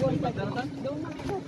Doon na